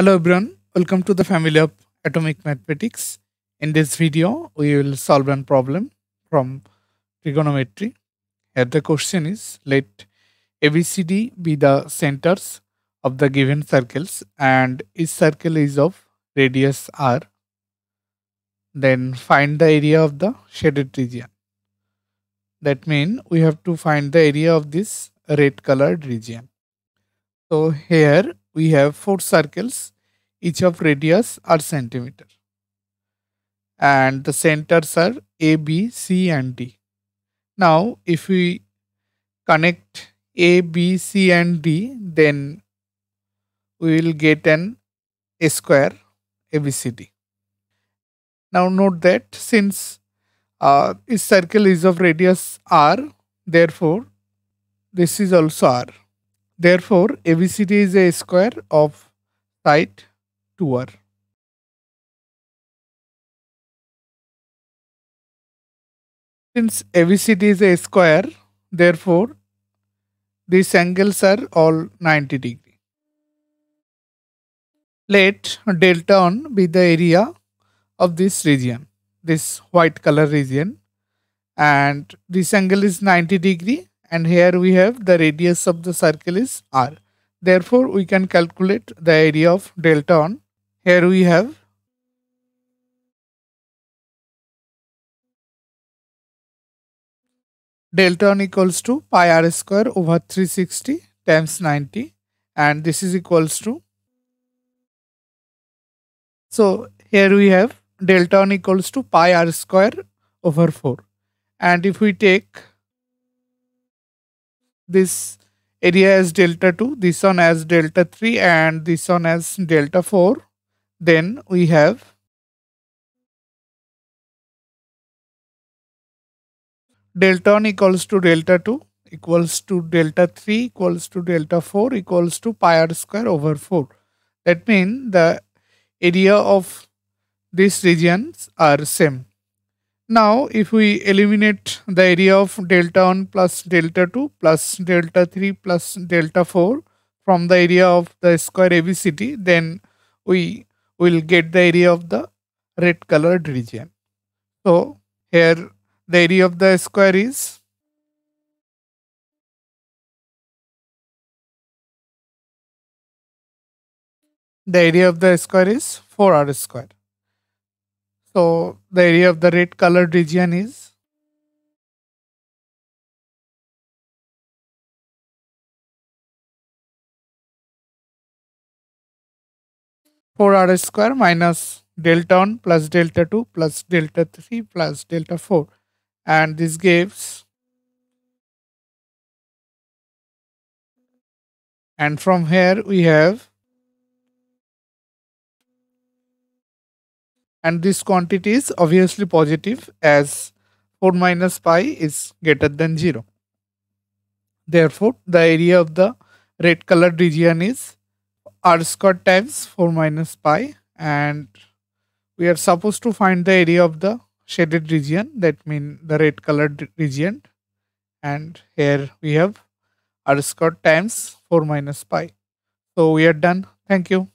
Hello everyone, welcome to the family of atomic mathematics. In this video, we will solve a problem from trigonometry. Here the question is, let ABCD be the centers of the given circles and each circle is of radius r. Then find the area of the shaded region. That means we have to find the area of this red colored region. So here we have four circles, each of radius are centimeter. And the centers are A, B, C and D. Now if we connect A, B, C and D, then we will get an A square ABCD. Now note that since uh, this circle is of radius r, therefore this is also r. Therefore, ABCD is a square of side 2r. Since ABCD is a square, therefore these angles are all 90 degree. Let delta 1 be the area of this region, this white color region and this angle is 90 degree and here we have the radius of the circle is r. Therefore, we can calculate the area of delta 1. Here we have delta 1 equals to pi r square over 360 times 90 and this is equals to so here we have delta on equals to pi r square over 4 and if we take this area as delta 2, this one as delta 3 and this one as delta 4. Then we have delta 1 equals to delta 2 equals to delta 3 equals to delta 4 equals to pi r square over 4. That means the area of these regions are same. Now, if we eliminate the area of delta 1 plus delta 2 plus delta 3 plus delta 4 from the area of the square ABCD, then we will get the area of the red colored region. So, here the area of the square is the area of the square is 4r square. So the area of the red colored region is? Four r square minus delta 1 plus delta 2 plus delta 3 plus delta 4 and this gives and from here we have and this quantity is obviously positive as 4 minus pi is greater than 0. Therefore, the area of the red colored region is r squared times 4 minus pi and we are supposed to find the area of the shaded region that means the red colored region and here we have r squared times 4 minus pi. So we are done. Thank you.